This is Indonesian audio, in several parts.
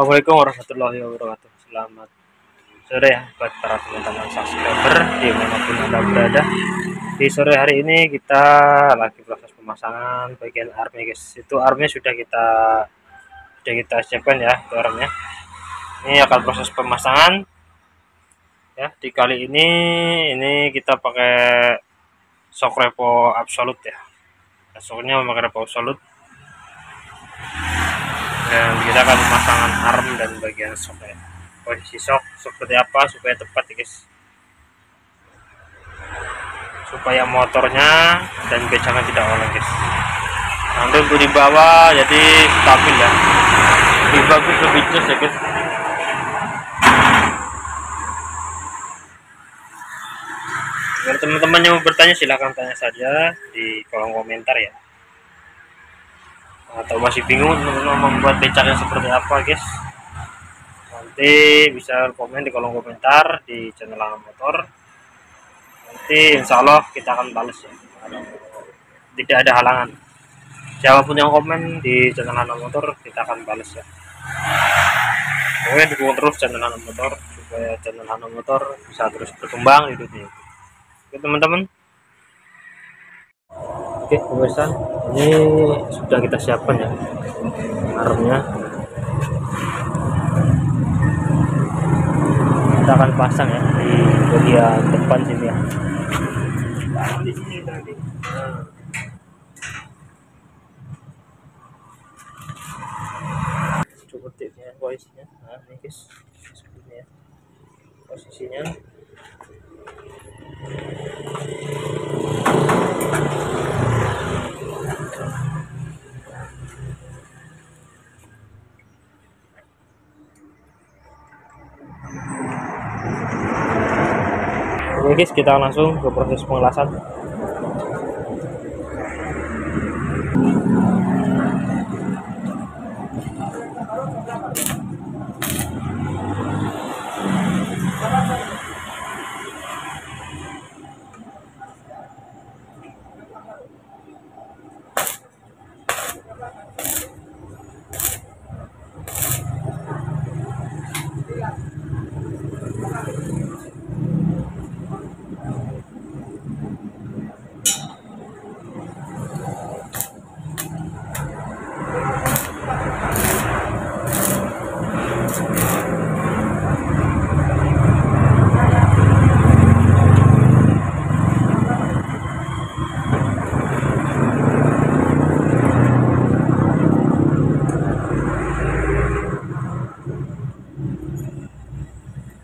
Assalamualaikum warahmatullahi wabarakatuh. Selamat sore ya buat para teman-teman subscriber di mana pun anda berada. Di sore hari ini kita lagi proses pemasangan bagian armnya guys. Itu armnya sudah kita sudah kita siapkan ya itu armnya. Ini akan proses pemasangan. Ya di kali ini ini kita pakai shock repo absolute ya. Shocknya memakai repo absolute dan kita akan pemasangan arm dan bagian ya posisi shock seperti apa supaya tepat ya guys. Supaya motornya dan becaknya tidak oleng guys. Nanti untuk di bawah jadi stabil ya. Lebih bagus lebih jelas ya guys. Teman-teman yang mau bertanya silahkan tanya saja di kolom komentar ya atau masih bingung teman-teman membuat becaknya seperti apa guys. Nanti bisa komen di kolom komentar di channel Langan Motor. Nanti insya Allah kita akan balas ya. Tidak ada halangan. Siapa pun yang komen di channel Langan Motor kita akan balas ya. Pokoknya dukung terus channel Langan Motor supaya channel Langan Motor bisa terus berkembang di dunia oke teman-teman oke pemirsa ini sudah kita siapkan ya armnya kita akan pasang ya di bagian depan sini ya. Nah, tipnya posisinya. Nah ini guys seperti ya posisinya Oke guys, kita langsung ke proses pengelasan.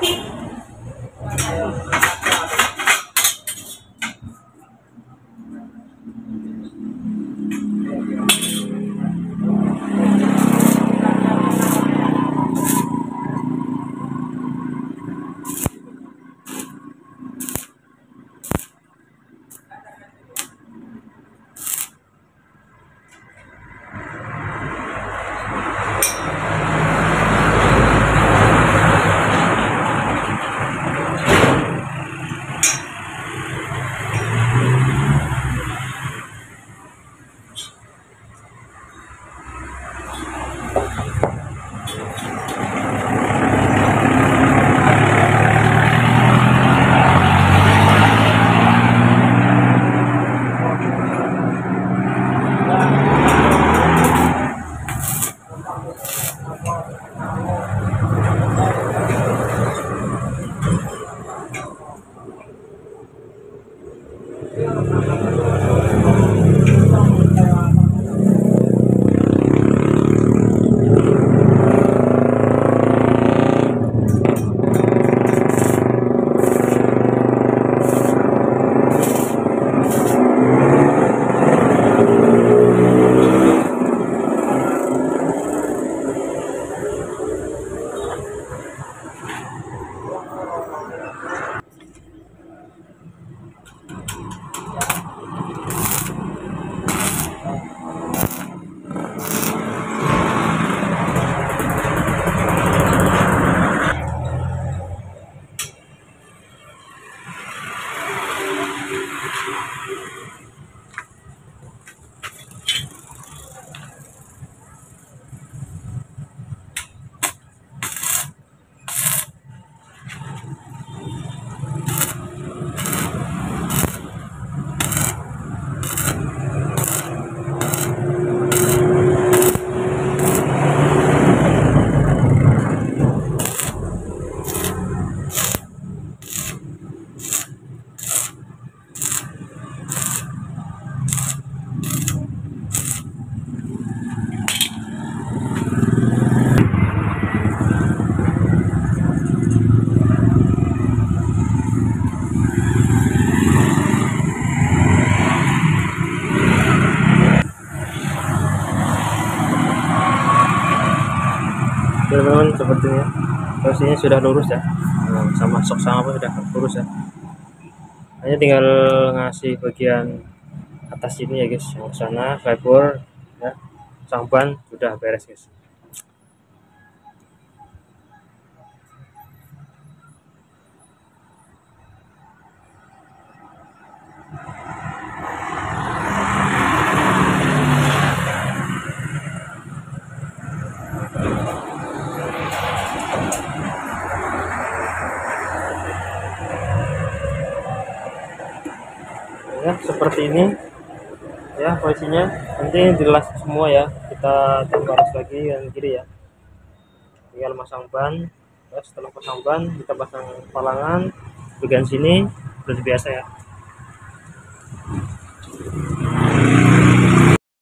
你。Teman-teman sepertinya posisinya sudah lurus ya. Sama sok sama pun sudah lurus ya. Hanya tinggal ngasih bagian atas ini ya guys. Yang sana fiber ya. Sang ban sudah beres guys ya seperti ini. Ya posisinya. Nanti dilas semua ya. Kita tambah lagi yang kiri ya. Tinggal masang ban. Ya, setelah pasang ban kita pasang palangan. Bagian sini seperti biasa ya